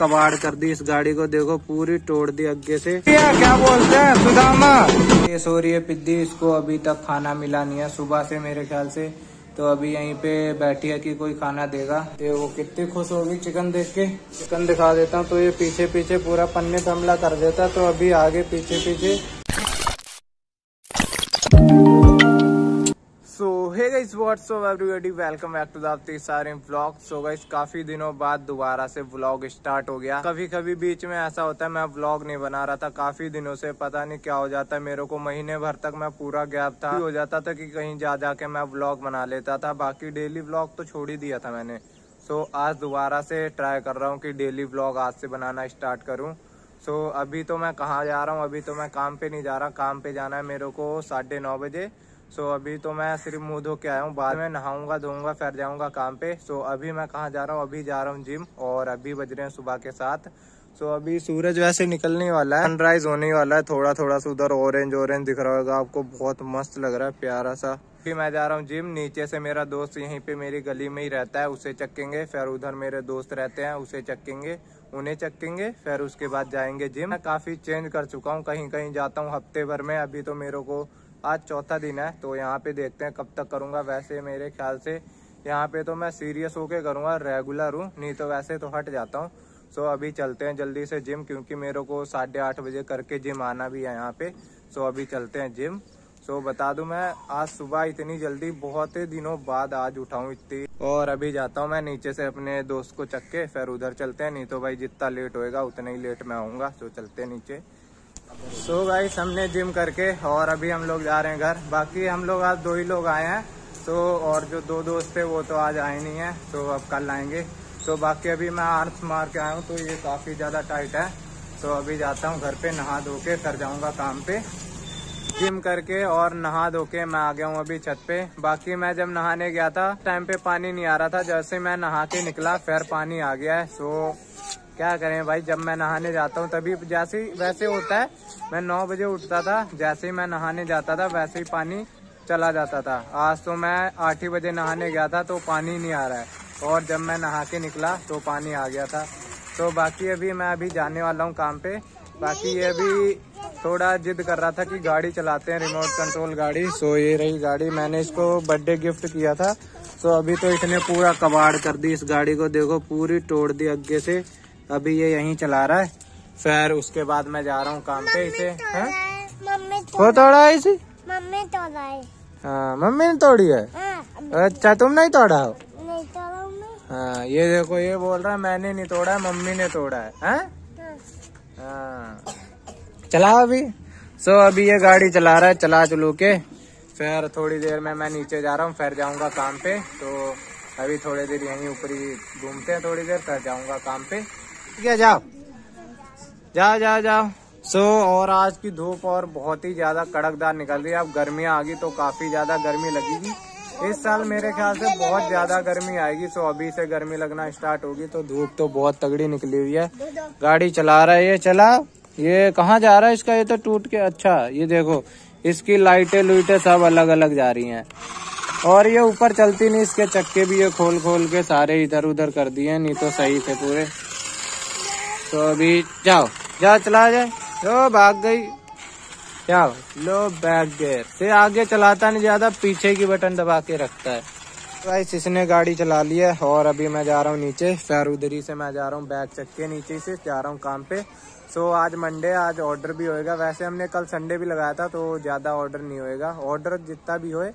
कबाड़ कर दी इस गाड़ी को। देखो पूरी तोड़ दी अग्गे से। क्या बोलते हैं? सुदामा। ये सो रही है पिद्दी इसको अभी तक खाना मिला नहीं है सुबह से मेरे ख्याल से। तो अभी यहीं पे बैठी है कि कोई खाना देगा। वो कितनी खुश होगी चिकन देख के। चिकन दिखा देता हूँ तो ये पीछे पीछे पूरा पन्ने पे हमला कर देता तो अभी आगे पीछे पीछे guys what's up everybody welcome back to सारे व्लॉग सो गाइस काफ़ी दिनों बाद दोबारा से व्लॉग स्टार्ट हो गया। कभी कभी बीच में ऐसा होता है, मैं व्लॉग नहीं बना रहा था। काफ़ी दिनों से, पता नहीं क्या हो जाता है। मेरे को महीने भर तक मैं पूरा गैप था। हो जाता था कि कहीं जा जाके मैं व्लॉग बना लेता था। बाकी डेली व्लॉग तो छोड़ ही दिया था मैंने। सो आज दोबारा से ट्राई कर रहा हूँ कि डेली व्लॉग आज से बनाना स्टार्ट करूँ। सो अभी तो मैं कहाँ जा रहा हूँ? अभी तो मैं काम पे नहीं जा रहा। काम पे जाना है मेरे को साढ़े नौ बजे। सो so, अभी तो मैं सिर्फ़ मुँह धो के आया हूँ। बाद में नहाऊँगा धोऊँगा फिर जाऊँगा काम पे। सो so, अभी मैं कहाँ जा रहा हूँ? अभी जा रहा हूँ जिम और अभी बज रहे हैं सुबह के साथ सो so, अभी सूरज वैसे निकलने वाला है। सनराइज होने वाला है। थोड़ा थोड़ा सा उधर ऑरेंज ऑरेंज दिख रहा होगा। आपको बहुत मस्त लग रहा है प्यारा सा। फिर मैं जा रहा हूँ जिम नीचे से मेरा दोस्त यहीं पे मेरी गली में ही रहता है। उसे चक्केंगे फिर उधर मेरे दोस्त रहते हैं उसे चक्केंगे उन्हें चक्केंगे फिर उसके बाद जाएँगे जिम मैं काफ़ी चेंज कर चुका हूँ। कहीं कहीं जाता हूँ हफ़्ते भर में। अभी तो मेरे को आज चौथा दिन है तो यहाँ पे देखते हैं कब तक करूँगा। वैसे मेरे ख्याल से यहाँ पे तो मैं सीरियस होके करूँगा, रेगुलर हूँ, नहीं तो वैसे तो हट जाता हूँ। सो अभी चलते हैं जल्दी से जिम, क्योंकि मेरे को साढ़े आठ बजे करके जिम आना भी है यहाँ पे। सो अभी चलते हैं जिम। सो बता दूँ मैं, आज सुबह इतनी जल्दी, बहुत ही दिनों बाद आज उठाऊं इतनी। और अभी जाता हूँ मैं नीचे से अपने दोस्त को चक्के फिर उधर चलते हैं, नहीं तो भाई जितना लेट होएगा उतना ही लेट मैं आऊँगा। सो चलते हैं नीचे। सो so भाई हमने जिम करके और अभी हम लोग जा रहे हैं घर। बाकी हम लोग आज दो ही लोग आए हैं। तो और जो दो दोस्त थे, वो तो आज आए नहीं है। तो अब कल आएँगे। तो बाकी अभी मैं आर्ट्स मार के आया हूँ तो ये काफ़ी ज़्यादा टाइट है। तो अभी जाता हूँ घर पे, नहा धो के कर जाऊँगा काम पे। जिम करके और नहा धो के मैं आ गया हूँ अभी छत पे। बाकी मैं जब नहाने गया था टाइम पे पानी नहीं आ रहा था। जैसे मैं नहा के निकला, फिर पानी आ गया है। सो क्या करें भाई, जब मैं नहाने जाता हूँ तभी जैसे वैसे होता है। मैं नौ बजे उठता था, जैसे ही मैं नहाने जाता था, वैसे ही पानी चला जाता था। आज तो मैं आठ ही बजे नहाने गया था तो पानी नहीं आ रहा है। और जब मैं नहा के निकला तो पानी आ गया था। तो बाकी अभी मैं अभी जाने वाला हूँ काम पे। बाकी ये अभी थोड़ा जिद कर रहा था कि गाड़ी चलाते हैं रिमोट कंट्रोल गाड़ी। सो ये रही गाड़ी। मैंने इसको बर्थडे गिफ्ट किया था। तो अभी तो इसने पूरा कबाड़ कर दी इस गाड़ी को। देखो, पूरी तोड़ दी अग्गे से। अभी ये यहीं चला रहा है। फिर उसके बाद मैं जा रहा हूँ काम पे इसे वो तोड़ा है। इसे? मम्मी तोड़ा है। हाँ मम्मी ने तोड़ी है? हाँ, अच्छा तुम नहीं तोड़ा हो? नहीं तोड़ा मैं। हाँ ये देखो ये बोल रहा है मैंने नहीं तोड़ा है मम्मी ने तोड़ा है हाँ? हाँ। हाँ। चलाओ अभी। सो अभी ये गाड़ी चला रहा है चला चलू के। फिर थोड़ी देर में मैं नीचे जा रहा हूँ फिर जाऊँगा काम पे। तो अभी थोड़ी देर यहीं ऊपर ही घूमते हैं थोड़ी देर फिर जाऊँगा काम पे। ठीक है जाओ? जाओ जाओ जाओ। सो so, और आज की धूप और बहुत ही ज़्यादा कड़कदार निकल रही है। अब गर्मियाँ आ गई तो काफ़ी ज़्यादा गर्मी लगेगी। इस साल मेरे ख्याल से बहुत ज़्यादा गर्मी आएगी सो अभी से गर्मी लगना स्टार्ट होगी। तो धूप तो बहुत तगड़ी निकली हुई है। गाड़ी चला रहा है ये चला। ये कहाँ जा रहा है इसका? ये तो टूट के अच्छा ये देखो। इसकी लाइटें लुइटें सब अलग अलग जा रही हैं। और ये ऊपर चलती नहीं इसके चक्के भी ये खोल खोल के सारे इधर उधर कर दिए नहीं तो सही थे पूरे। तो अभी जाओ। जाओ चला जाए लो भाग गई। जाओ। लो बैक गेयर से आगे चलाता नहीं ज़्यादा पीछे की बटन दबा के रखता है। गाइस इसने गाड़ी चला लिया और अभी मैं जा रहा हूँ नीचे। फिर उधरी से मैं जा रहा हूँ बैग चक के नीचे से जा रहा हूँ काम पे। सो so, आज मंडे आज ऑर्डर भी होएगा। वैसे हमने कल संडे भी लगाया था तो ज़्यादा ऑर्डर नहीं होएगा। ऑर्डर जितना भी होए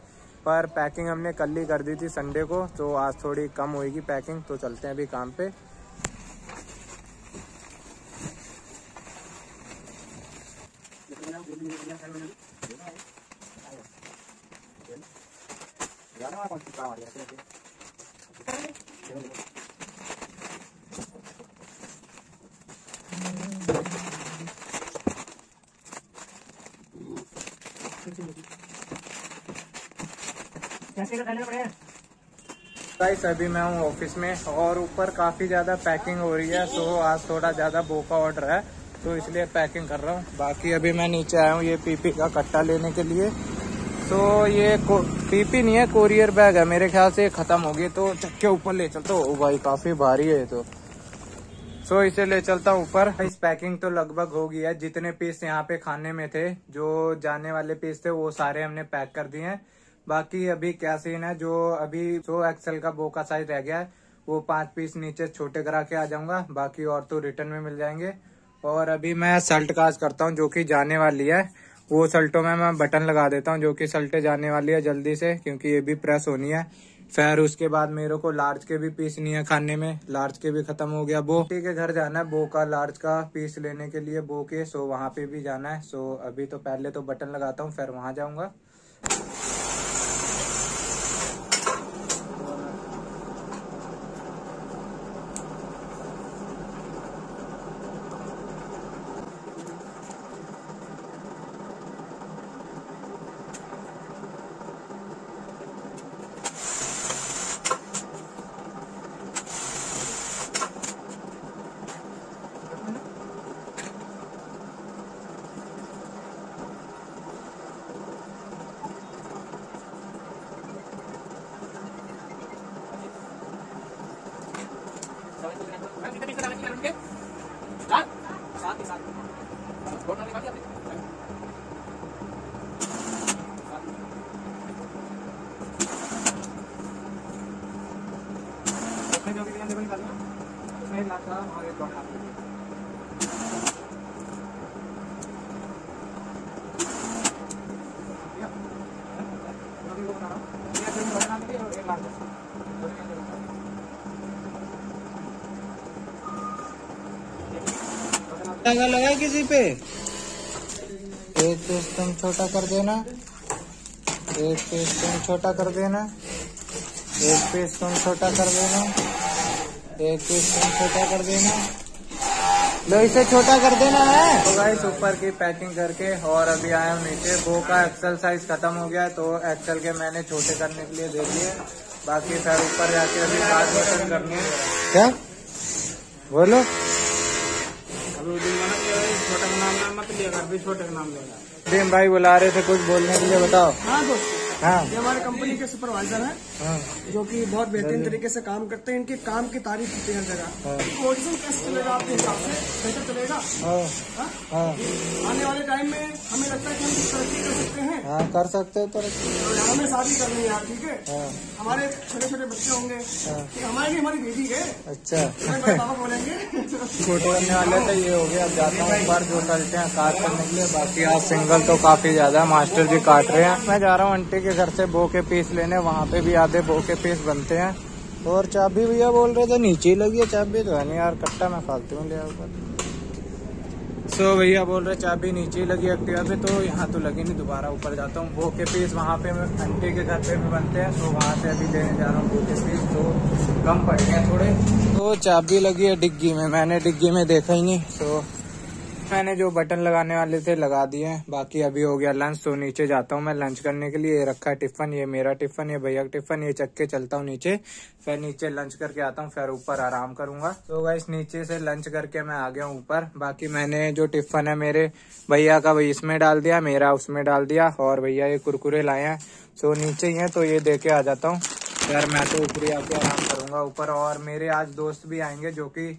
पर पैकिंग हमने कल ही कर दी थी संडे को। तो आज थोड़ी कम होएगी पैकिंग तो चलते हैं अभी काम पे। गाइस अभी मैं हूँ ऑफ़िस में और ऊपर काफ़ी ज़्यादा पैकिंग हो रही है तो आज थोड़ा ज़्यादा बोका ऑर्डर है। तो इसलिए पैकिंग कर रहा हूँ। बाकी अभी मैं नीचे आया हूँ ये पीपी का कट्टा लेने के लिए। तो ये पीपी नहीं है कोरियर बैग है। मेरे ख्याल से खत्म हो गई। तो चक्के ऊपर ले चलते हो। भाई, काफ़ी भारी है ये तो। सो सो इसे ले चलता हूँ ऊपर। इस पैकिंग तो लगभग हो गई है। जितने पीस यहाँ पे खाने में थे, जो जाने वाले पीस थे, वो सारे हमने पैक कर दिए हैं। बाकी अभी क्या सीन है, जो अभी सो एक्सेल का बो का साइज़ रह गया है, वो पाँच पीस नीचे छोटे करा के आ जाऊँगा। बाकी और तो रिटर्न में मिल जाएँगे। और अभी मैं सल्ट काज करता हूँ, जो कि जाने वाली है। वो सल्टों में मैं बटन लगा देता हूँ, जो कि सल्टे जाने वाली है जल्दी से, क्योंकि ये भी प्रेस होनी है। फिर उसके बाद मेरे को लार्ज के भी पीस नहीं है खाने में। लार्ज के भी खत्म हो गया बो। के घर जाना है। बो का लार्ज का पीस लेने के लिए बो के सो वहाँ पे भी जाना है। सो अभी तो पहले तो बटन लगाता हूँ, फिर वहाँ जाऊँगा। लगा लगा किसी पे? एक पीस तुम छोटा कर देना। एक पीस तुम छोटा कर देना। एक पीस तुम छोटा कर देना। एक तुम छोटा कर देना। लो इसे छोटा कर देना है। तो गाइस ऊपर की पैकिंग करके और अभी आया हूँ नीचे। वो का एक्सल साइज़ खत्म हो गया तो एक्सल के मैंने छोटे करने के लिए दे दिए। बाकी फिर ऊपर जाके अभी बात बटन करनी। है क्या? बोलो। छोटे का नाम नाम मत लिया कर भी छोटे का नाम लेगा भीम भाई बुला रहे थे कुछ बोलने के लिए बताओ। हाँ दोस्त। हाँ। ये हमारे कंपनी के सुपरवाइजर हैं हाँ। जो कि बहुत बेहतरीन तरीके से काम करते हैं। इनके काम की तारीफ़ होती है हर जगह। हाँ। कोऑर्डिनेशन कैसे चलेगा आपके हिसाब से? बेहतर चलेगा? हाँ। हाँ? हाँ। आने वाले टाइम में हमें लगता है कि हम तरक्की कर सकते हैं। हाँ कर सकते हो तरक्की। हमें शादी करनी है यार ठीक है? हाँ। हमारे छोटे छोटे बच्चे होंगे। हाँ। हमारे लिए हमारी बेटी है। अच्छा। बोलेंगे। छोटे बनने वाले थे ये हो गया अब जाता हूँ ऊपर जो चलते हैं काट करने के लिए। बाकी आज सिंगल तो काफ़ी ज़्यादा मास्टर जी काट रहे हैं। मैं जा रहा हूँ आंटी के घर से बो के पीस लेने, वहाँ पे भी आधे बो के पीस बनते हैं। और चाबी भैया बोल रहे थे, नीचे ही लगी है चाबी तो है नहीं यार, कट्टा मैं फालतू में ले आऊँ ऊपर सो भैया बोल रहे, चाबी नीचे ही लगी एक्टिवा पे तो यहाँ तो लगी नहीं, दोबारा ऊपर जाता हूँ। वो के पीस वहाँ पे मैं, आंटी के घर पे भी बनते हैं तो वहाँ से अभी लेने जा रहा हूँ वो के पीस तो कम पड़ गए थोड़े। तो चाबी लगी है डिग्गी में, मैंने डिग्गी में देखा ही नहीं तो मैंने जो बटन लगाने वाले थे लगा दिए बाकी अभी हो गया लंच तो नीचे जाता हूँ मैं लंच करने के लिए। ये रखा है टिफ़िन ये मेरा टिफ़िन ये भैया का टिफ़िन ये चक्के चलता हूँ नीचे। फिर नीचे लंच करके आता हूँ, फिर ऊपर आराम करूँगा। तो गाइस नीचे से लंच करके मैं आ गया हूँ ऊपर। बाकी मैंने जो टिफ़िन है मेरे भैया का, वही इसमें डाल दिया, मेरा उसमें डाल दिया, और भैया ये कुरकुरे लाए हैं। सो नीचे ही है तो ये दे के आ जाता हूँ। यार मैं तो ऊपरी आके आराम करूँगा ऊपर। और मेरे आज दोस्त भी आएँगे, जो कि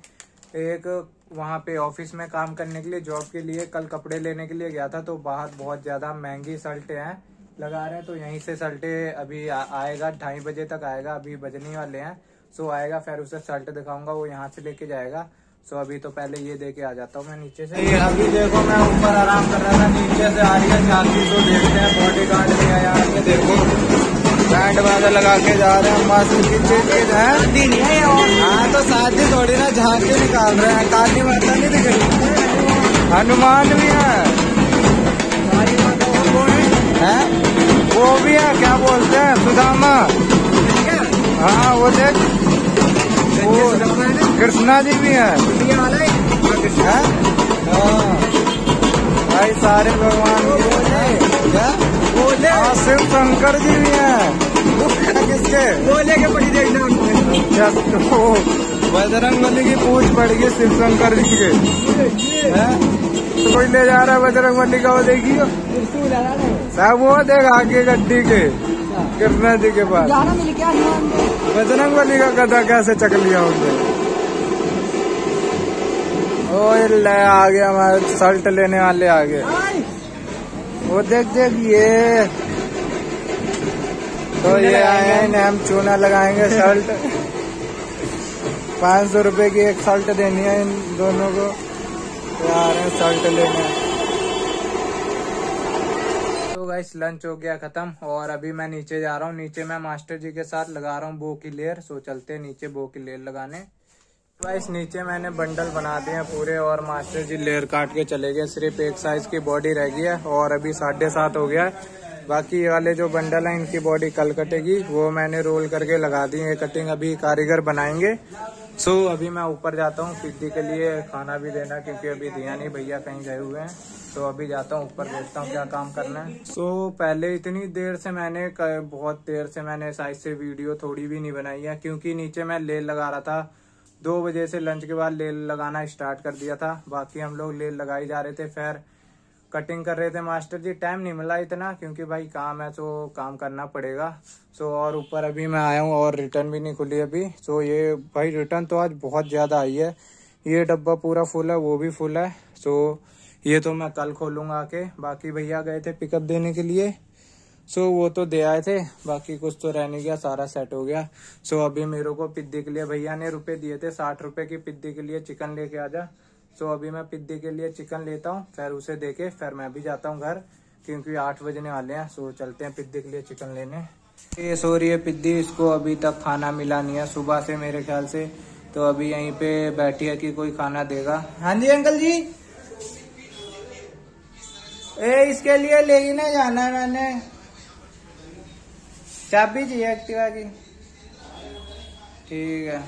एक वहाँ पे ऑफ़िस में काम करने के लिए जॉब के लिए कल कपड़े लेने के लिए गया था तो बाहर बहुत ज़्यादा महँगी सल्टे हैं। लगा रहे हैं तो यहीं से सल्टे अभी आ, आएगा ढाई बजे तक आएगा अभी बजने वाले हैं। सो आएगा फिर उसे सल्ट दिखाऊँगा वो यहाँ से लेके जाएगा। सो अभी तो पहले ये दे के आ जाता हूँ मैं नीचे से। अभी देखो मैं ऊपर आराम कर रहा था नीचे से आ रही है चांदी तो देखते हैं बॉडी गार्ड भी आया देखो। बैंड वाला लगा के जा रहे हैं, मस्त की चीज़ है। हाँ तो शादी थोड़ी ना झांकी निकाल रहे हैं, काली माता नहीं दिख रही। हनुमान भी है। काली है? वो भी है, क्या बोलते हैं? सुदामा। हाँ वो देख। वो कृष्णा जी भी है। हैं? भाई, सारे भगवान के हैं। हाँ शिव शंकर जी भी हैं। बजरंग बली की पूछ पड़ गई शिव शंकर जी के कोई ले जा रहा है बजरंग बली का वो देखियो साहब वो देख आगे गड्डी के कृष्णा जी के पास बजरंग बली का गधा कैसे चक लिया उनने ले आ गया हमारे सल्ट लेने वाले आ गए वो देख देख, ये। तो ये आए हैं हम चूना लगाएँगे शर्ट। पाँच सौ रुपए की एक शर्ट देनी है इन दोनों को। तो आ रहे हैं शर्ट लेने। तो गाइस लंच हो गया खत्म और अभी मैं नीचे जा रहा हूँ। नीचे मैं मास्टर जी के साथ लगा रहा हूँ बो की लेयर सो चलते हैं नीचे बो की लेयर लगाने। गाइस नीचे मैंने बंडल बना दिए हैं पूरे और मास्टर जी लेयर काट के चले गए। सिर्फ़ एक साइज़ की बॉडी रह गई है और अभी साढ़े सात हो गया है। बाकी ये वाले जो बंडल है इनकी बॉडी कल कटेगी। वो मैंने रोल करके लगा दी है। कटिंग अभी कारीगर बनाएँगे। सो so, अभी मैं ऊपर जाता हूँ सिद्धि के लिए खाना भी देना क्योंकि अभी दिया नहीं भैया कहीं गए हुए हैं। तो अभी जाता हूँ ऊपर देखता हूँ क्या काम करना है। सो so, पहले इतनी देर से मैंने बहुत देर से मैंने साइज़ से वीडियो थोड़ी भी नहीं बनाई है क्योंकि नीचे मैं लेल लगा रहा था। दो बजे से लंच के बाद लेल लगाना स्टार्ट कर दिया था। बाकी हम लोग लेल लगाई जा रहे थे। फिर कटिंग कर रहे थे मास्टर जी टाइम नहीं मिला इतना क्योंकि भाई काम है तो काम करना पड़ेगा। सो और ऊपर अभी मैं आया हूँ और रिटर्न भी नहीं खुली अभी। सो ये भाई रिटर्न तो आज बहुत ज़्यादा आई है। ये डब्बा पूरा फुल है वो भी फुल है। सो ये तो मैं कल खोलूँगा आके। बाकी भैया गए थे पिकअप देने के लिए। सो so, वो तो दे आए थे। बाकी कुछ तो रह नहीं गया सारा सेट हो गया। सो so, अभी मेरे को पिद्दी के लिए भैया ने रुपए दिए थे साठ रुपए की पिद्दी के लिए चिकन लेके आ जा सो अभी मैं पिद्दी के लिए चिकन लेता हूँ, फिर उसे देके फिर मैं भी जाता हूँ घर, क्योंकि आठ बजने वाले हैं सो चलते हैं पिद्दी के लिए चिकन लेने। ये सो रही है पिद्दी, इसको अभी तक खाना मिला नहीं है, सुबह से मेरे ख्याल से। तो अभी यहीं पे बैठी है कि कोई खाना देगा। हाँ जी, अंकल जी। ए, इसके लिए ले ही ना जाना मैंने। चाबी चाहिए एक्टिवा की। ठीक है।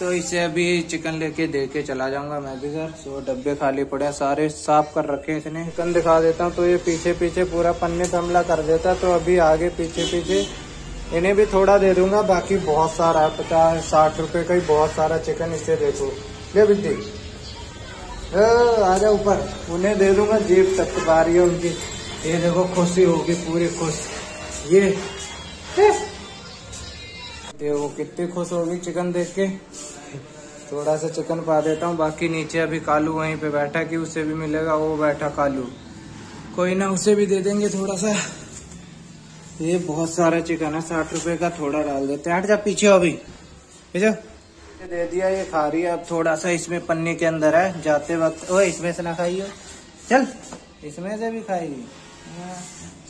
तो इसे अभी चिकन लेके दे के चला जाऊँगा मैं भी घर। सो डब्बे खाली पड़े सारे साफ़ कर रखे इसने। चिकन दिखा देता हूँ तो ये पीछे पीछे पूरा पन्ने पे हमला कर देता तो अभी आगे पीछे पीछे इन्हें भी थोड़ा दे दूँगा, बाकी बहुत सारा है पचास साठ रुपए का ही बहुत सारा चिकन इसे देखो। ले बिद्दी आ जा ऊपर। उन्हें दे दूँगा जीप तक रही है उनकी। ये देखो, खुशी होगी, पूरी खुश। ये। देखो, कितनी खुश होगी चिकन देख के। थोड़ा सा चिकन पा देता हूँ, बाकी नीचे अभी कालू वहीं पे बैठा कि उसे भी मिलेगा, वो बैठा कालू। कोई ना, उसे भी दे देंगे थोड़ा सा। ये बहुत सारा चिकन है, साठ रुपए का थोड़ा डाल देते हैं। हट जा पीछे अभी। दे दिया, ये खा रही है। अब थोड़ा सा इसमें पन्नी के अंदर है, जाते वक्त। ओ इसमें से ना खाइए चल, इसमें से भी खाइए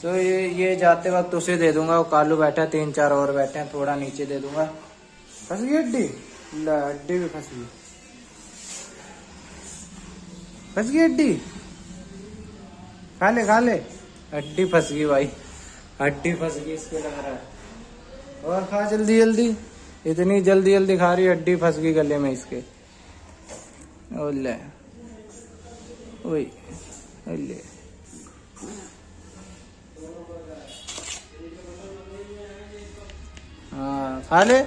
तो ये ये जाते वक्त उसे दे दूँगा। वो कालू बैठा तीन चार और बैठे हैं, थोड़ा नीचे दे दूँगा। बस ये हड्डी। हड्डी भी फंस गई। फंस गई हड्डी खा ले खा ले। हड्डी फंस गई भाई। हड्डी फंस गई इसके लग रहा है और खा जल्दी जल्दी। इतनी जल्दी जल्दी खा रही हड्डी फंस गई गले में इसके। ओले। ओले। हाँ खा ले।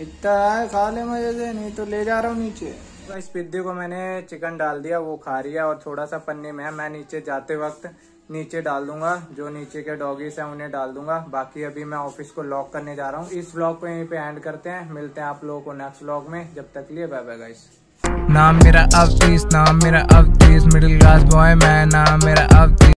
इतना है खा ले मज़े से नहीं तो ले जा रहा हूँ नीचे। इस पिद्दी को मैंने चिकन डाल दिया, वो खा रही है और थोड़ा सा पन्नी में है, मैं नीचे जाते वक्त नीचे डाल दूँगा, जो नीचे के डॉगीज हैं उन्हें डाल दूँगा। बाकी अभी मैं ऑफ़िस को लॉक करने जा रहा हूँ। इस ब्लॉग को यहीं पे एंड करते हैं। मिलते हैं आप लोगों को नेक्स्ट ब्लॉग में। जब तक लिए बाय बाय गाइस नाम मेरा अवतीस नाम मेरा अवतीस मिडिल क्लास बॉय मैं नाम मेरा अवतीस